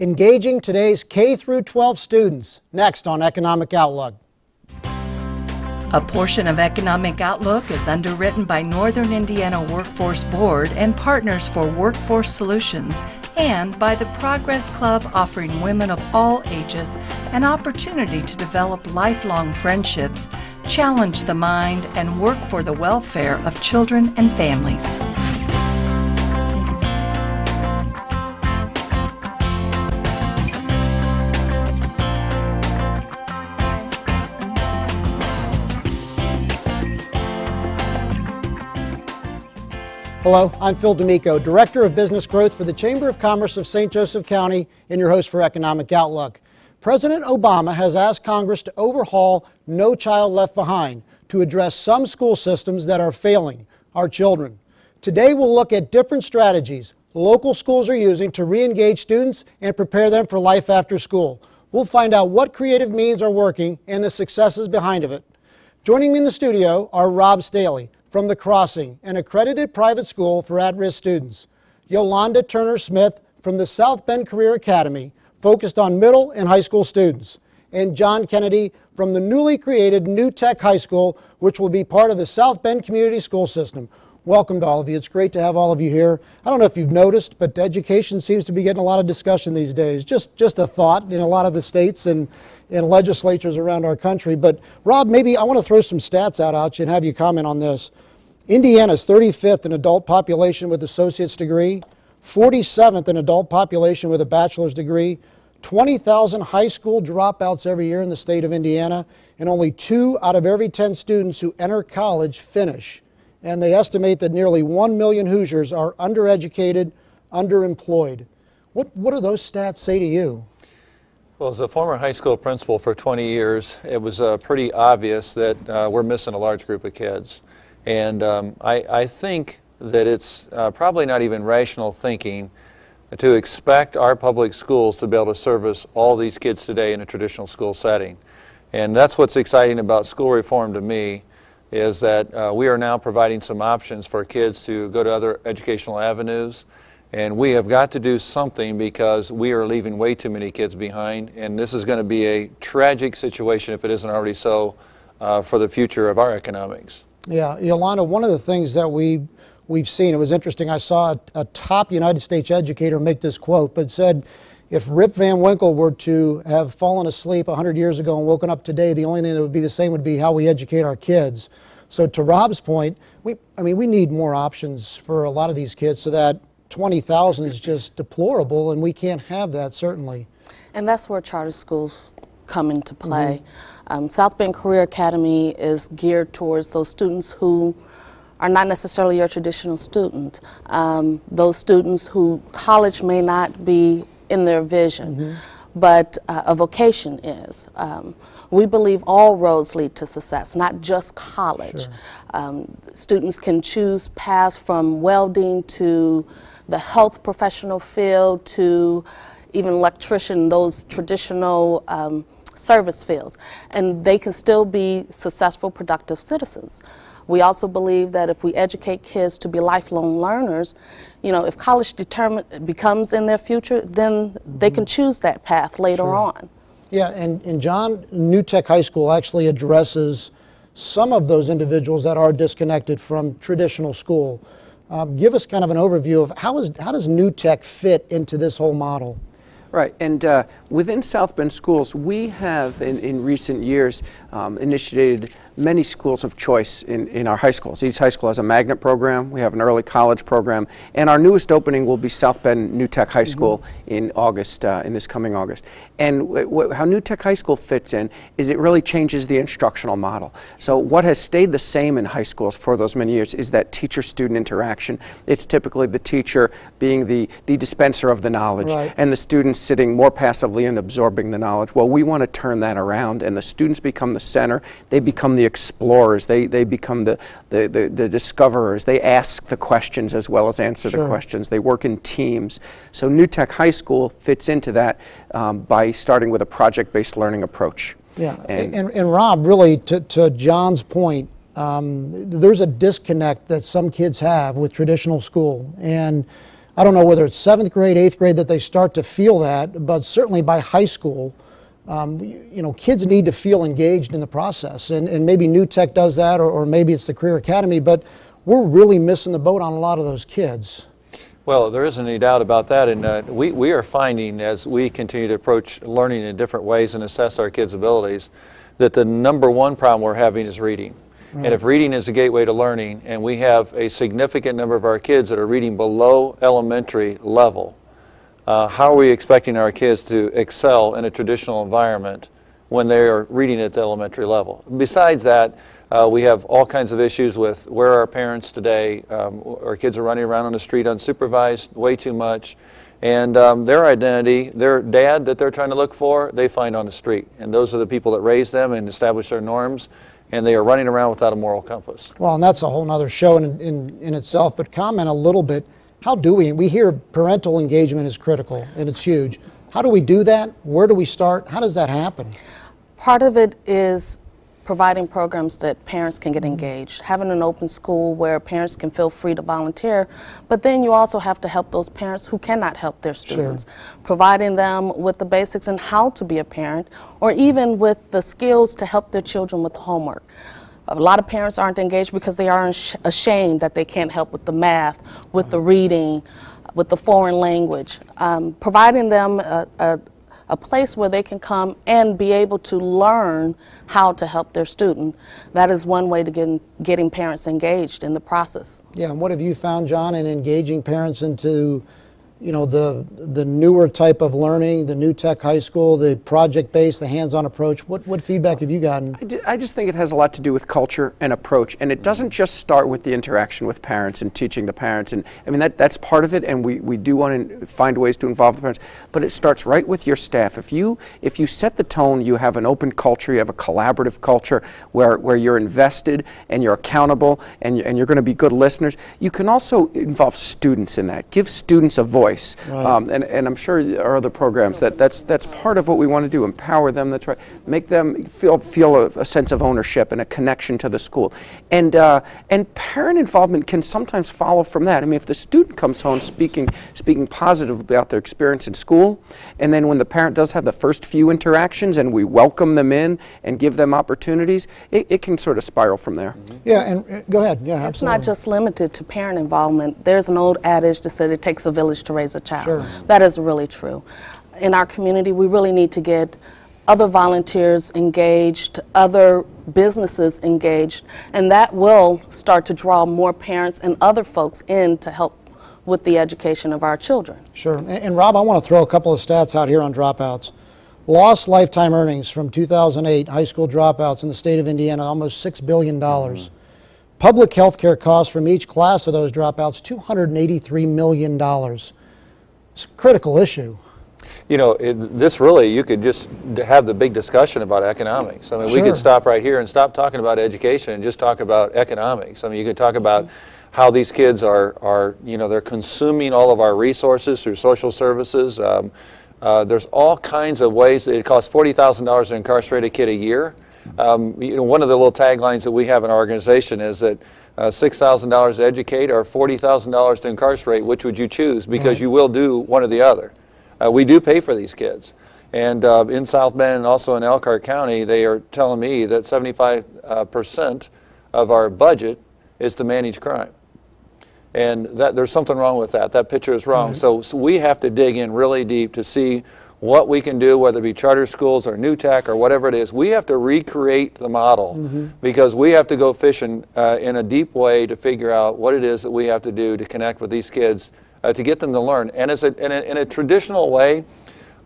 engaging today's K through 12 students. Next on Economic Outlook. A portion of Economic Outlook is underwritten by Northern Indiana Workforce Board and Partners for Workforce Solutions and by the Progress Club offering women of all ages an opportunity to develop lifelong friendships, challenge the mind, and work for the welfare of children and families. Hello, I'm Phil D'Amico, Director of Business Growth for the Chamber of Commerce of St. Joseph County, and your host for Economic Outlook. President Obama has asked Congress to overhaul No Child Left Behind to address some school systems that are failing our children. Today, we'll look at different strategies local schools are using to re engage students and prepare them for life after school. We'll find out what creative means are working and the successes behind of it. Joining me in the studio are Rob Staley, from The Crossing, an accredited private school for at risk students. Yolanda Turner Smith from the South Bend Career Academy, focused on middle and high school students. And John Kennedy from the newly created New Tech High School, which will be part of the South Bend Community School System. Welcome to all of you. It's great to have all of you here. I don't know if you've noticed, but education seems to be getting a lot of discussion these days. Just, just a thought in a lot of the states and, and legislatures around our country. But Rob, maybe I want to throw some stats out at you and have you comment on this. Indiana's 35th in adult population with associate's degree, 47th in adult population with a bachelor's degree, 20,000 high school dropouts every year in the state of Indiana, and only two out of every 10 students who enter college finish. And they estimate that nearly 1 million Hoosiers are undereducated, underemployed. What, what do those stats say to you? Well, as a former high school principal for 20 years, it was uh, pretty obvious that uh, we're missing a large group of kids. And um, I, I, think that it's uh, probably not even rational thinking to expect our public schools to be able to service all these kids today in a traditional school setting. And that's what's exciting about school reform to me is that uh, we are now providing some options for kids to go to other educational avenues. And we have got to do something because we are leaving way too many kids behind. And this is going to be a tragic situation if it isn't already so uh, for the future of our economics. Yeah, Yolanda, one of the things that we we've seen, it was interesting. I saw a, a top United States educator make this quote, but said, if Rip Van Winkle were to have fallen asleep 100 years ago and woken up today, the only thing that would be the same would be how we educate our kids. So to Rob's point, we, I mean, we need more options for a lot of these kids so that 20,000 is just deplorable and we can't have that, certainly. And that's where charter schools come into play. Mm-hmm. Um, South Bend Career Academy is geared towards those students who are not necessarily your traditional student. Um, those students who college may not be in their vision, mm-hmm. but uh, a vocation is. Um, we believe all roads lead to success, not just college. Sure. Um, students can choose paths from welding to the health professional field to even electrician, those traditional um, service fields, and they can still be successful, productive citizens. We also believe that if we educate kids to be lifelong learners, you know, if college determine, becomes in their future, then mm -hmm. they can choose that path later sure. on. Yeah, and, and John, New Tech High School actually addresses some of those individuals that are disconnected from traditional school. Um, give us kind of an overview of how, is, how does New Tech fit into this whole model? Right, and uh, within South Bend schools, we have in, in recent years um, initiated many schools of choice in, in our high schools. Each high school has a magnet program, we have an early college program, and our newest opening will be South Bend New Tech High School mm -hmm. in August, uh, in this coming August. And how New Tech High School fits in is it really changes the instructional model. So what has stayed the same in high schools for those many years is that teacher-student interaction. It's typically the teacher being the, the dispenser of the knowledge right. and the students sitting more passively and absorbing the knowledge. Well, we want to turn that around and the students become the center, they become the the explorers. They, they become the, the, the, the discoverers. They ask the questions as well as answer sure. the questions. They work in teams. So New Tech High School fits into that um, by starting with a project-based learning approach. Yeah, and, and, and Rob, really, to, to John's point, um, there's a disconnect that some kids have with traditional school. And I don't know whether it's seventh grade, eighth grade that they start to feel that, but certainly by high school, um, you, know, kids need to feel engaged in the process. And, and maybe New Tech does that, or, or maybe it's the Career Academy, but we're really missing the boat on a lot of those kids. Well, there isn't any doubt about that, and uh, we, we are finding as we continue to approach learning in different ways and assess our kids' abilities that the number one problem we're having is reading. And if reading is a gateway to learning, and we have a significant number of our kids that are reading below elementary level, uh, how are we expecting our kids to excel in a traditional environment when they are reading at the elementary level? Besides that, uh, we have all kinds of issues with where are our parents today. Um, our kids are running around on the street unsupervised way too much. And um, their identity, their dad that they're trying to look for, they find on the street. And those are the people that raise them and establish their norms. And they are running around without a moral compass. Well, and that's a whole other show in, in, in itself, but comment a little bit. How do we? We hear parental engagement is critical and it's huge. How do we do that? Where do we start? How does that happen? Part of it is providing programs that parents can get engaged, having an open school where parents can feel free to volunteer, but then you also have to help those parents who cannot help their students, providing them with the basics and how to be a parent, or even with the skills to help their children with homework. A lot of parents aren't engaged because they are ash- ashamed that they can't help with the math, with the reading, with the foreign language. Um, providing them a, a, a place where they can come and be able to learn how to help their student. That is one way to get, getting parents engaged in the process. Yeah, and what have you found, John, in engaging parents into, you know, the the newer type of learning, the new tech high school, the project-based, the hands-on approach? What what feedback have you gotten? I, just think it has a lot to do with culture and approach, and it doesn't mm. just start with the interaction with parents and teaching the parents. And I mean that that's part of it, and we, we do want to find ways to involve the parents. But it starts right with your staff. If you if you set the tone, you have an open culture, you have a collaborative culture where where you're invested and you're accountable and and you're going to be good listeners. You can also involve students in that. Give students a voice. Um, and and I'm sure there are other programs that that's that's part of what we want to do. Empower them. That's right. Make them feel feel a, a sense of ownership and a connection to the school. And uh, and parent involvement can sometimes follow from that. I mean, if the student comes home speaking speaking positive about their experience in school, and then when the parent does have the first few interactions and we welcome them in and give them opportunities, it, it can sort of spiral from there. Yeah, and uh, go ahead. Yeah, It's absolutely. not just limited to parent involvement. There's an old adage that says it takes a village to raise a child. Sure. That is really true. In our community, we really need to get other volunteers engaged, other businesses engaged, and that will start to draw more parents and other folks in to help with the education of our children. Sure. And, and Rob, I want to throw a couple of stats out here on dropouts. Lost lifetime earnings from 2008 high school dropouts in the state of Indiana almost six billion dollars. Mm-hmm. Public health care costs from each class of those dropouts $283 million. It's a critical issue. You know, it, this really, you could just have the big discussion about economics. I mean, we could stop right here and stop talking about education and just talk about economics. I mean, you could talk about how these kids are, are you know, they're consuming all of our resources through social services. Um, uh, there's all kinds of ways. It costs $40,000 to incarcerate a kid a year. Um, you know, one of the little taglines that we have in our organization is that uh, $6,000 to educate or $40,000 to incarcerate, which would you choose? Because you will do one or the other. Uh, we do pay for these kids. And uh, in South Bend and also in Elkhart County, they are telling me that 75% uh, of our budget is to manage crime. And that, there's something wrong with that. That picture is wrong. So, so we have to dig in really deep to see what we can do, whether it be charter schools or new tech or whatever it is. We have to recreate the model because we have to go fishing uh, in a deep way to figure out what it is that we have to do to connect with these kids uh, to get them to learn. And as a, in, a, in a traditional way,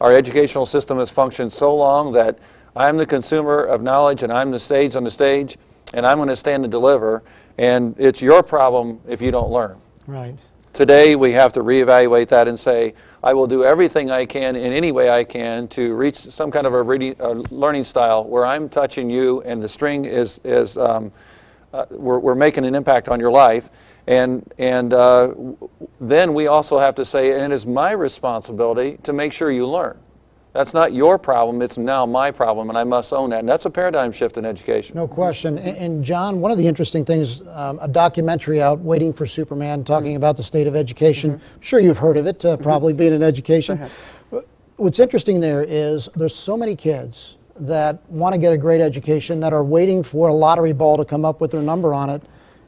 our educational system has functioned so long that I'm the consumer of knowledge and I'm the stage on the stage and I'm going to stand and deliver. And it's your problem if you don't learn. Right. Today, we have to reevaluate that and say, I will do everything I can in any way I can to reach some kind of a reading, uh, learning style where I'm touching you and the string is, is um, uh, we're, we're making an impact on your life. And, and uh, then we also have to say, and it is my responsibility to make sure you learn. That's not your problem. It's now my problem, and I must own that. And that's a paradigm shift in education. No question. And, and John, one of the interesting things, um, a documentary out, Waiting for Superman, talking about the state of education. I'm sure you've heard of it, uh, probably being in education. What's interesting there is there's so many kids that want to get a great education that are waiting for a lottery ball to come up with their number on it.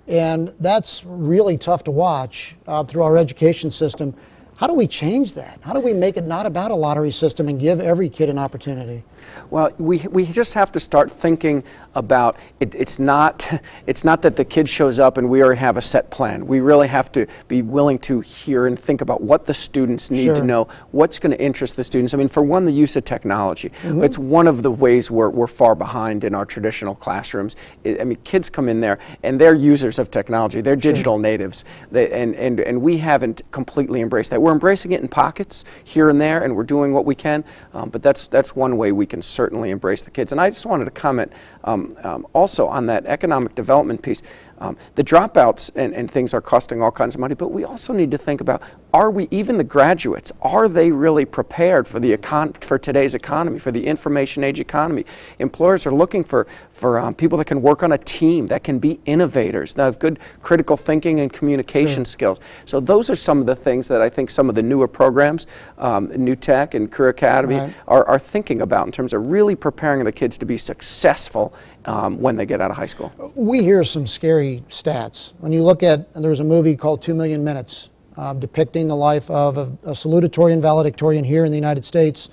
And that's really tough to watch uh, through our education system. How do we change that? How do we make it not about a lottery system and give every kid an opportunity? Well, we, we just have to start thinking about it, it's not it's not that the kid shows up and we already have a set plan. We really have to be willing to hear and think about what the students need Sure. to know, what's going to interest the students. I mean, for one, the use of technology. Mm-hmm. It's one of the ways we're, we're far behind in our traditional classrooms. I mean, kids come in there and they're users of technology. They're digital natives, they, and, and, and we haven't completely embraced that. We're embracing it in pockets here and there, and we're doing what we can. Um, but that's that's one way we can certainly embrace the kids. And I just wanted to comment um, um, also on that economic development piece. Um, the dropouts and, and things are costing all kinds of money, but we also need to think about are we, even the graduates, are they really prepared for, the econ- for today's economy, for the information age economy? Employers are looking for, for um, people that can work on a team, that can be innovators, that have good critical thinking and communication skills. So, those are some of the things that I think some of the newer programs, um, New Tech and Career Academy, Right. are, are thinking about in terms of really preparing the kids to be successful um, when they get out of high school. We hear some scary stats. When you look at, there was a movie called Two Million Minutes uh, depicting the life of a, a salutatorian valedictorian here in the United States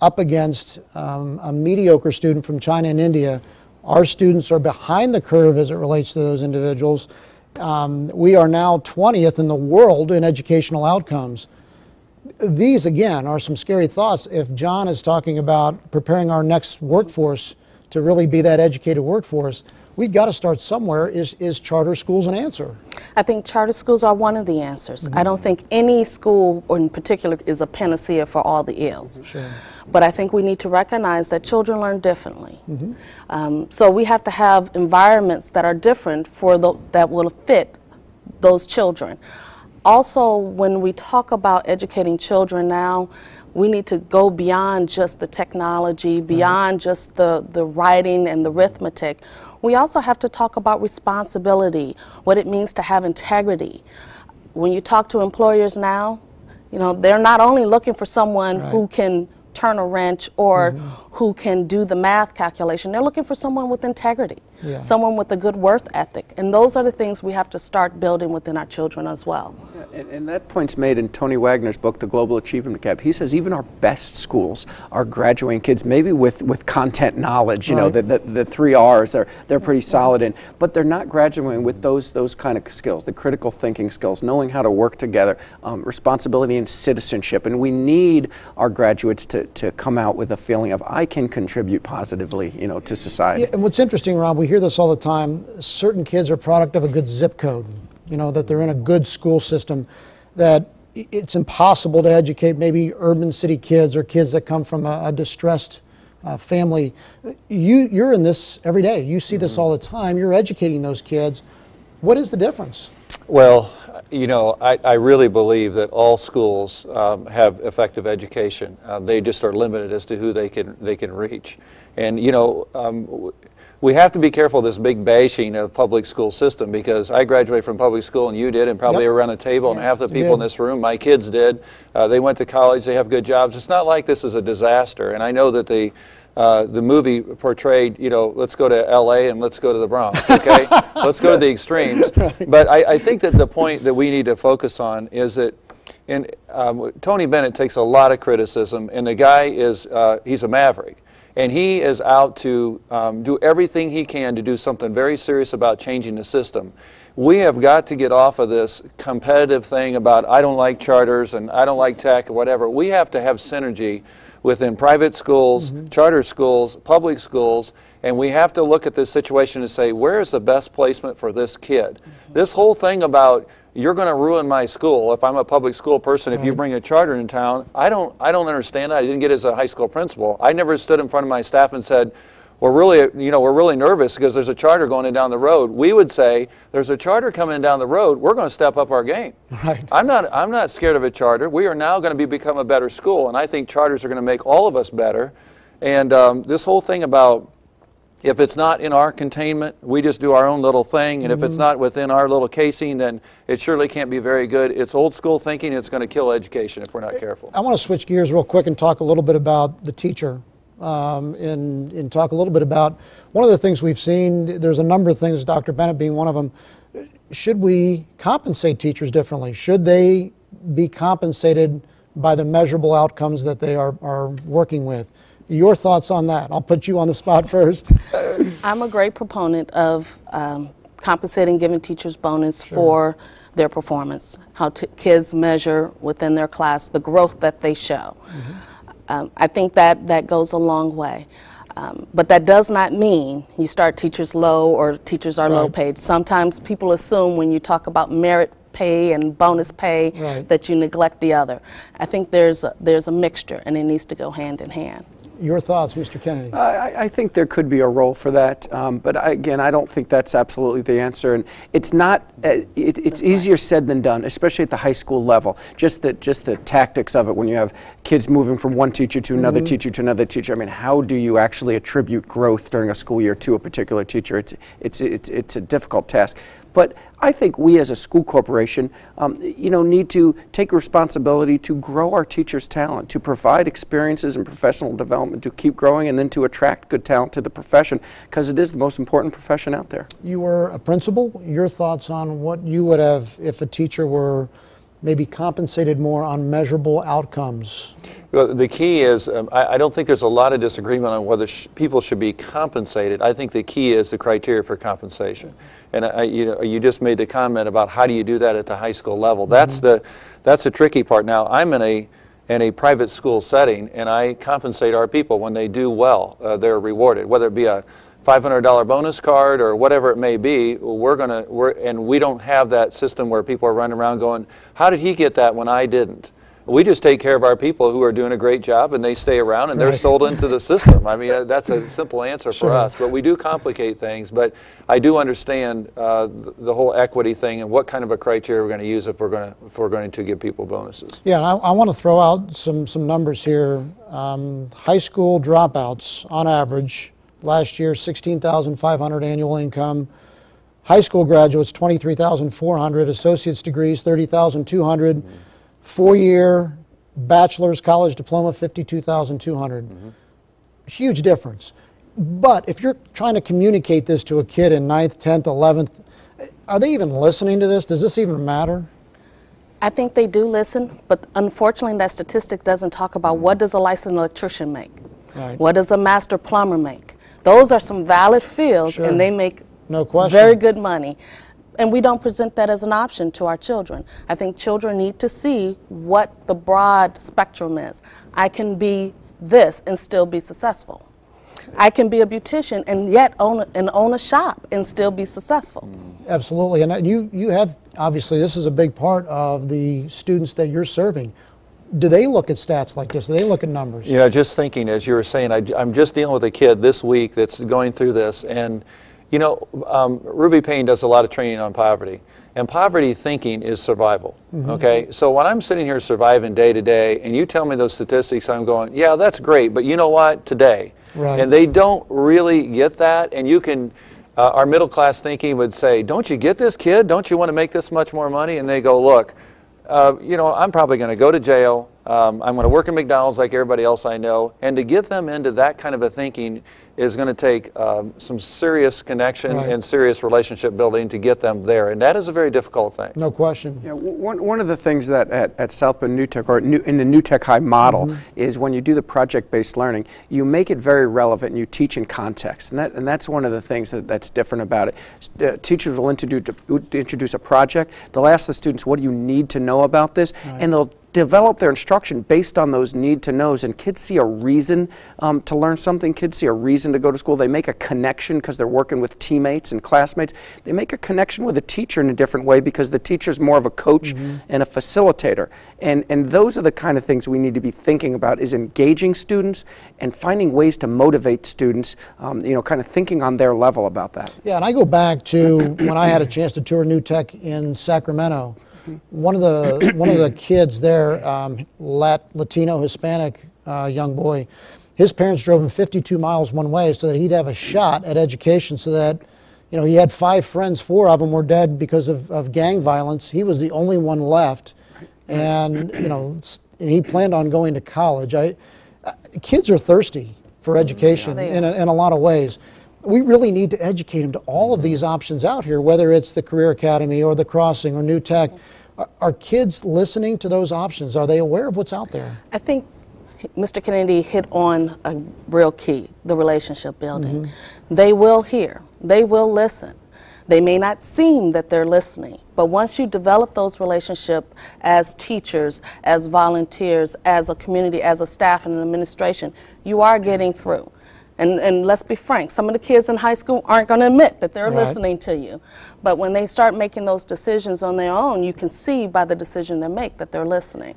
up against um, a mediocre student from China and India. Our students are behind the curve as it relates to those individuals. Um, we are now 20th in the world in educational outcomes these again are some scary thoughts. If John is talking about preparing our next workforce to really be that educated workforce, we've got to start somewhere. Is is charter schools an answer? I think charter schools are one of the answers. I don't think any school in particular is a panacea for all the ills. Sure. But I think we need to recognize that children learn differently. Um, so we have to have environments that are different for the, that will fit those children. Also, when we talk about educating children now, we need to go beyond just the technology, beyond just the, the writing and the arithmetic. We also have to talk about responsibility, what it means to have integrity. When you talk to employers now, you know, they're not only looking for someone who can turn a wrench or mm-hmm. Who can do the math calculation, they're looking for someone with integrity, Yeah. someone with a good worth ethic. And those are the things we have to start building within our children as well. And, and that point's made in Tony Wagner's book, The Global Achievement Gap. He says even our best schools are graduating kids maybe with, with content knowledge, you know, the, the, the three R's, they're, they're pretty solid in, but they're not graduating with those, those kind of skills, the critical thinking skills, knowing how to work together, um, responsibility and citizenship. And we need our graduates to, to come out with a feeling of, I can contribute positively, you know, to society. Yeah, and what's interesting, Rob, we hear this all the time. Certain kids are product of a good zip code. You know that they're in a good school system. That it's impossible to educate maybe urban city kids or kids that come from a, a distressed uh, family. You you're in this every day. You see this all the time. You're educating those kids. What is the difference? Well, you know, I, I really believe that all schools um, have effective education. Uh, they just are limited as to who they can they can reach, and you know. Um, we have to be careful of this big bashing of public school system because I graduated from public school and you did, and probably Yep. around the table, and half the people in this room, my kids did. Uh, they went to college, they have good jobs. It's not like this is a disaster, and I know that the uh, the movie portrayed, you know, let's go to L.A. and let's go to the Bronx, okay? let's go to the extremes. But I, I think that the point that we need to focus on is that, and um, Tony Bennett takes a lot of criticism, and the guy is, uh, he's a maverick. And he is out to um, do everything he can to do something very serious about changing the system. We have got to get off of this competitive thing about I don't like charters and I don't like tech or whatever. We have to have synergy within private schools, mm-hmm. charter schools, public schools, and we have to look at this situation and say, where is the best placement for this kid? Mm-hmm. This whole thing about you're going to ruin my school if I'm a public school person if you bring a charter in town. I don't I don't understand that. I didn't get it as a high school principal. I never stood in front of my staff and said, we're really, you know, we're really nervous because there's a charter going in down the road. We would say, there's a charter coming down the road. We're going to step up our game. Right. I'm not, I'm not scared of a charter. We are now going to be, become a better school, and I think charters are going to make all of us better. And um, this whole thing about if it's not in our containment, we just do our own little thing, and if it's not within our little casing, then it surely can't be very good. It's old school thinking. It's going to kill education if we're not careful. I want to switch gears real quick and talk a little bit about the teacher um, and, and talk a little bit about one of the things we've seen. There's a number of things, Dr. Bennett being one of them. Should we compensate teachers differently? Should they be compensated by the measurable outcomes that they are, are working with? Your thoughts on that? I'll put you on the spot first. I'm a great proponent of um, compensating, giving teachers bonus for their performance, how t- kids measure within their class, the growth that they show. Um, I think that that goes a long way. Um, but that does not mean you start teachers low or teachers are low paid. Sometimes people assume when you talk about merit pay and bonus pay Right. that you neglect the other. I think there's a, there's a mixture and it needs to go hand in hand. Your thoughts, Mr. Kennedy? I, I- think there could be a role for that, um, but I, again, I don't think that's absolutely the answer. And it's not. Uh, it, it's easier said than done, especially at the high school level. Just the just the tactics of it when you have kids moving from one teacher to another teacher to another teacher. I mean, how do you actually attribute growth during a school year to a particular teacher? It's it's it's, it's a difficult task. But I think we as a school corporation, um, you know, need to take responsibility to grow our teachers' talent, to provide experiences and professional development, to keep growing, and then to attract good talent to the profession, because it is the most important profession out there. You were a principal. Your thoughts on what you would have if a teacher were maybe compensated more on measurable outcomes? Well, the key is, um, I, I don't think there's a lot of disagreement on whether sh- people should be compensated. I think the key is the criteria for compensation. And I, you, know, you just made the comment about how do you do that at the high school level. That's the that's the tricky part. Now, I'm in a in a private school setting, and I compensate our people when they do well. Uh, they're rewarded, whether it be a $500 bonus card or whatever it may be. We're gonna, we're, and we don't have that system where people are running around going, "How did he get that when I didn't?" We just take care of our people who are doing a great job, and they stay around, and they're Right. sold into the system. I mean, uh, that's a simple answer for us. But we do complicate things. But I do understand uh, the whole equity thing and what kind of a criteria we're going to use if we're going to if we're going to give people bonuses. Yeah, and I, I want to throw out some, some numbers here. Um, high school dropouts, on average, last year, 16,500 annual income. High school graduates, 23,400. Associate's degrees, 30,200. Four-year bachelor's college diploma, 52,200. Mm-hmm. Huge difference. But if you're trying to communicate this to a kid in 9th, 10th, 11th, are they even listening to this? Does this even matter? I think they do listen, but unfortunately, that statistic doesn't talk about what does a licensed electrician make, Right. what does a master plumber make. Those are some valid fields, Sure. and they make No question. very good money. And we don't present that as an option to our children. I think children need to see what the broad spectrum is. I can be this and still be successful. I can be a beautician and yet own a, and own a shop and still be successful. Absolutely, and uh, you you have obviously this is a big part of the students that you're serving. Do they look at stats like this? Do they look at numbers? You know, just thinking as you were saying, I, am just dealing with a kid this week that's going through this, and you know, um, Ruby Payne does a lot of training on poverty, and poverty thinking is survival. Okay, so when I'm sitting here surviving day to day, and you tell me those statistics, I'm going, yeah, that's great, but you know what? Today, Right. and they don't really get that, and you can. Uh, our middle class thinking would say, "Don't you get this, kid? Don't you want to make this much more money?" And they go, "Look, uh, you know, I'm probably going to go to jail. Um, I'm going to work at McDonald's like everybody else I know. And to get them into that kind of a thinking is going to take um, some serious connection Right. and serious relationship building to get them there. And that is a very difficult thing. No question. Yeah, w- one, one of the things that at, at South Bend New Tech, or new, in the New Tech High model, is when you do the project-based learning, you make it very relevant and you teach in context. And, that, and that's one of the things that, that's different about it. Uh, teachers will introduce, introduce a project. They'll ask the students, what do you need to know about this? And they'll develop their instruction based on those need to knows. And kids see a reason um, to learn something. Kids see a reason to go to school. They make a connection because they're working with teammates and classmates. They make a connection with a teacher in a different way because the teacher's more of a coach Mm-hmm. and a facilitator. And, and those are the kind of things we need to be thinking about is engaging students and finding ways to motivate students, um, you know, kind of thinking on their level about that. Yeah, and I go back to when I had a chance to tour New Tech in Sacramento. One of the one of the kids there, um, Lat, Latino Hispanic uh, young boy, his parents drove him 52 miles one way so that he'd have a shot at education. So that, you know, he had five friends, four of them were dead because of, of gang violence. He was the only one left, and you know, s- and he planned on going to college. I, uh, kids are thirsty for education They in a, in a lot of ways. We really need to educate them to all of these options out here, whether it's the Career Academy or the Crossing or New Tech. Are, are kids listening to those options? Are they aware of what's out there? I think Mr. Kennedy hit on a real key the relationship building. Mm-hmm. They will hear, they will listen. They may not seem that they're listening, but once you develop those relationships as teachers, as volunteers, as a community, as a staff and an administration, you are getting through. And, and let's be frank, some of the kids in high school aren't going to admit that they're Right. listening to you. But when they start making those decisions on their own, you can see by the decision they make that they're listening.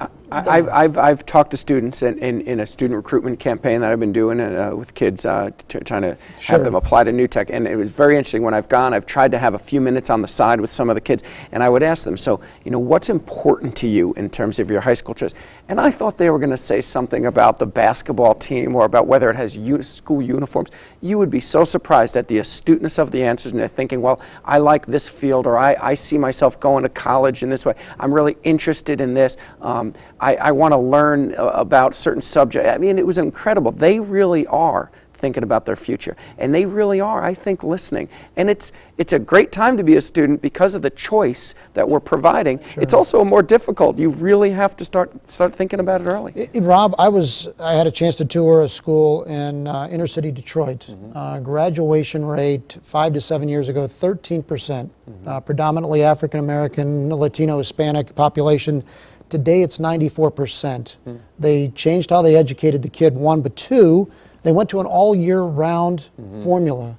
I- I've, I've, I've talked to students in, in, in a student recruitment campaign that I've been doing uh, with kids, uh, trying to Sure. have them apply to New Tech. And it was very interesting when I've gone, I've tried to have a few minutes on the side with some of the kids, and I would ask them, so, you know, what's important to you in terms of your high school choice? And I thought they were going to say something about the basketball team or about whether it has school uniforms. You would be so surprised at the astuteness of the answers, and they're thinking, well, I like this field, or I, I see myself going to college in this way. I'm really interested in this. Um, I, I want to learn uh, about certain subject. I mean, it was incredible. They really are thinking about their future, and they really are, I think, listening. And it's it's a great time to be a student because of the choice that we're providing. It's also more difficult. You really have to start start thinking about it early. I- I- Rob, I was I had a chance to tour a school in uh, inner city Detroit. Uh, graduation rate five to seven years ago, 13 percent, uh, predominantly African American, Latino, Hispanic population. Today it's 94 percent. They changed how they educated the kid. One, but two, they went to an all year round formula.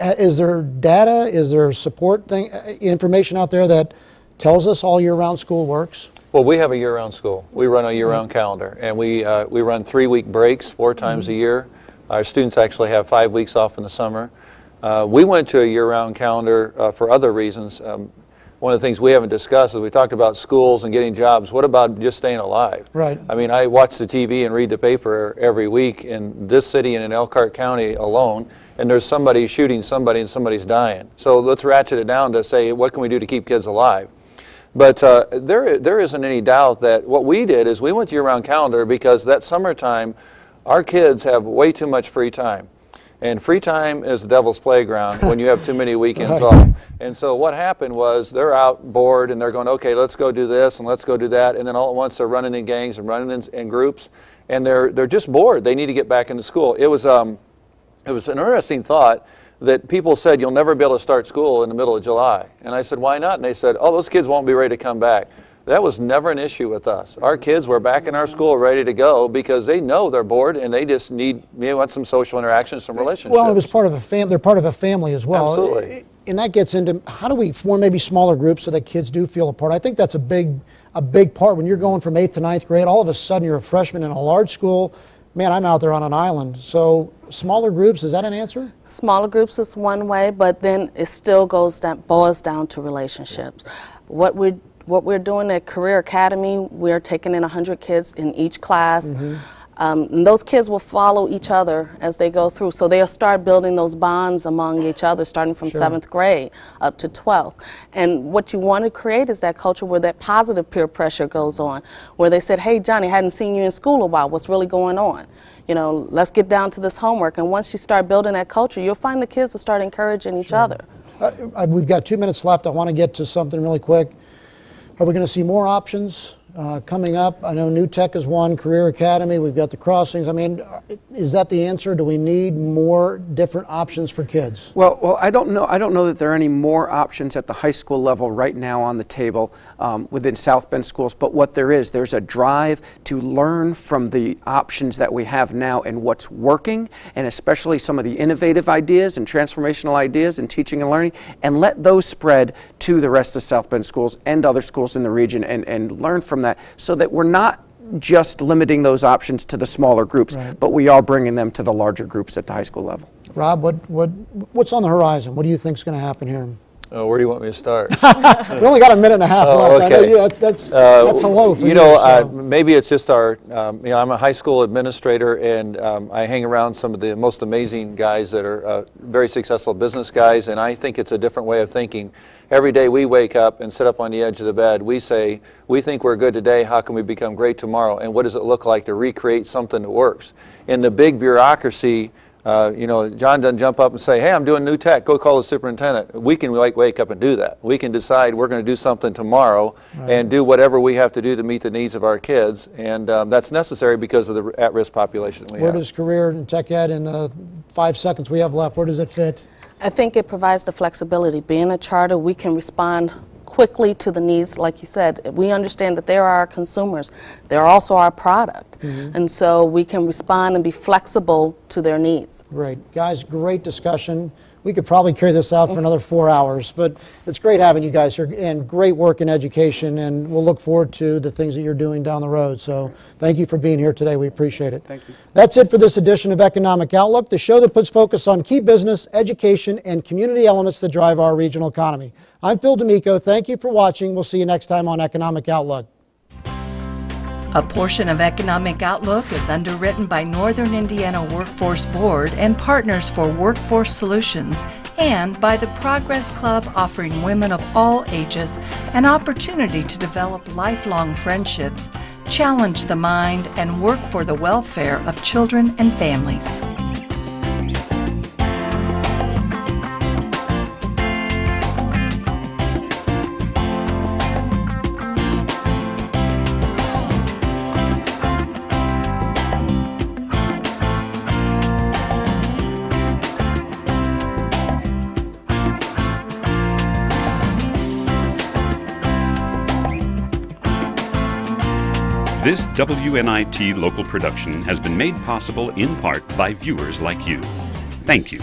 Uh, Is there data? Is there support thing uh, information out there that tells us all year round school works? Well, we have a year-round school. We run a year-round calendar, and we uh, we run three-week breaks four times a year. Our students actually have five weeks off in the summer. Uh, we went to a year-round calendar uh, for other reasons. Um, one of the things we haven't discussed is we talked about schools and getting jobs. What about just staying alive? Right. I mean, I watch the TV and read the paper every week in this city and in Elkhart County alone, and there's somebody shooting somebody and somebody's dying. So let's ratchet it down to say, what can we do to keep kids alive? But uh, there, there isn't any doubt that what we did is we went to year-round calendar because that summertime, our kids have way too much free time. And free time is the devil's playground when you have too many weekends Right. off. And so what happened was they're out bored and they're going, okay, let's go do this and let's go do that. And then all at once they're running in gangs and running in, in groups, and they're they're just bored. They need to get back into school. It was um, it was an interesting thought that people said you'll never be able to start school in the middle of July. And I said, why not? And they said, oh, those kids won't be ready to come back. That was never an issue with us. Our kids were back in our school ready to go because they know they're bored and they just need, they want some social interaction, some relationships. Well, it was part of a fam. They're part of a family as well. Absolutely. And that gets into how do we form maybe smaller groups so that kids do feel a part. I think that's a big, a big part when you're going from eighth to ninth grade. All of a sudden, you're a freshman in a large school. Man, I'm out there on an island. So smaller groups is that an answer? Smaller groups is one way, but then it still goes down, boils down to relationships. What we what we're doing at Career Academy, we're taking in 100 kids in each class. Um, and those kids will follow each other as they go through. So they'll start building those bonds among each other, starting from seventh grade up to 12th. And what you want to create is that culture where that positive peer pressure goes on, where they said, hey, Johnny, hadn't seen you in school a while. What's really going on? You know, let's get down to this homework. And once you start building that culture, you'll find the kids will start encouraging each other. Uh, uh, we've got two minutes left. I want to get to something really quick. Are we going to see more options uh, coming up? I know New Tech is one, Career Academy. We've got the crossings. I mean, is that the answer? Do we need more different options for kids? Well, well, I don't know. I don't know that there are any more options at the high school level right now on the table um, within South Bend schools. But what there is, there's a drive to learn from the options that we have now and what's working, and especially some of the innovative ideas and transformational ideas in teaching and learning, and let those spread to the rest of South Bend schools and other schools in the region, and, and learn from that, so that we're not just limiting those options to the smaller groups, Right. but we are bringing them to the larger groups at the high school level. Rob, what, what, what's on the horizon? What do you think is going to happen here? Uh, where do you want me to start? We only got a minute and a half Oh, left. Know okay. you- that's, that's, Uh, that's hello for you know, uh, so. maybe it's just our. Um, you know, I'm a high school administrator, and um, I hang around some of the most amazing guys that are uh, very successful business guys, and I think it's a different way of thinking. Every day we wake up and sit up on the edge of the bed. We say, we think we're good today. How can we become great tomorrow? And what does it look like to recreate something that works? In the big bureaucracy. Uh, you know, John doesn't jump up and say, "Hey, I'm doing new tech. Go call the superintendent." We can wake, wake up and do that. We can decide we're going to do something tomorrow and do whatever we have to do to meet the needs of our kids, and um, that's necessary because of the at-risk population that we Where have. does career and tech ed in the five seconds we have left, where does it fit? I think it provides the flexibility. Being a charter, we can respond quickly to the needs, like you said. We understand that they're our consumers. They're also our product. Mm-hmm. And so we can respond and be flexible to their needs. Great. Guys, great discussion. We could probably carry this out for another four hours, but it's great having you guys here and great work in education, and we'll look forward to the things that you're doing down the road. So thank you for being here today. We appreciate it. Thank you. That's it for this edition of Economic Outlook, the show that puts focus on key business, education, and community elements that drive our regional economy. I'm Phil D'Amico. Thank you for watching. We'll see you next time on Economic Outlook. A portion of Economic Outlook is underwritten by Northern Indiana Workforce Board and Partners for Workforce Solutions and by the Progress Club offering women of all ages an opportunity to develop lifelong friendships, challenge the mind, and work for the welfare of children and families. This WNIT local production has been made possible in part by viewers like you. Thank you.